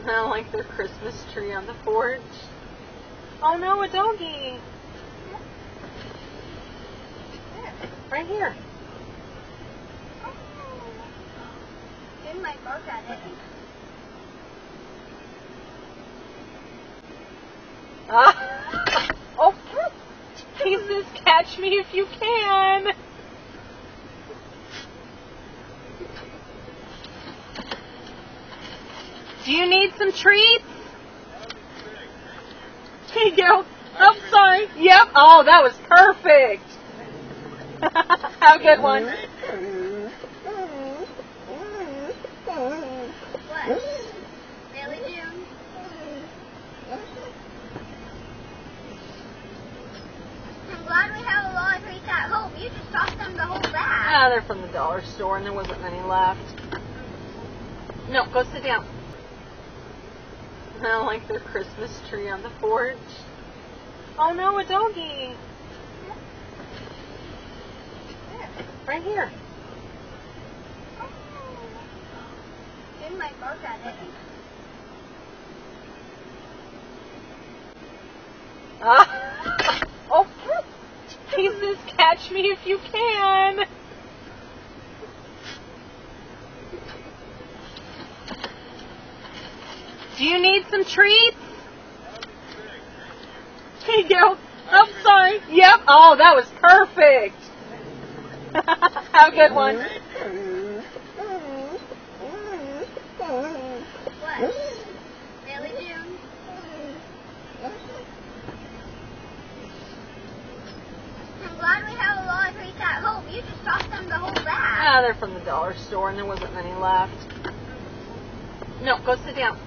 I like their Christmas tree on the porch. Oh no, a doggy. Right here. Didn't my bark at it. Ah. oh, he says, catch me if you can. Do you need some treats? Here you go. Oh, sorry. Yep. Oh, that was perfect. Have a good one. I'm glad we have a lot of treats at home. You just tossed them the whole bag. Ah, they're from the dollar store and there wasn't many left. No, go sit down. I like their Christmas tree on the porch. Oh no, a doggy. Right here. Didn't my bark at it. Ah. Oh, he says, catch me if you can. Do you need some treats? Here you go. Oh, sorry. Yep. Oh, that was perfect. Have a good one. I'm glad we have a lot of treats at home. You just tossed them the whole bag. Ah, they're from the dollar store and there wasn't many left. No, go sit down.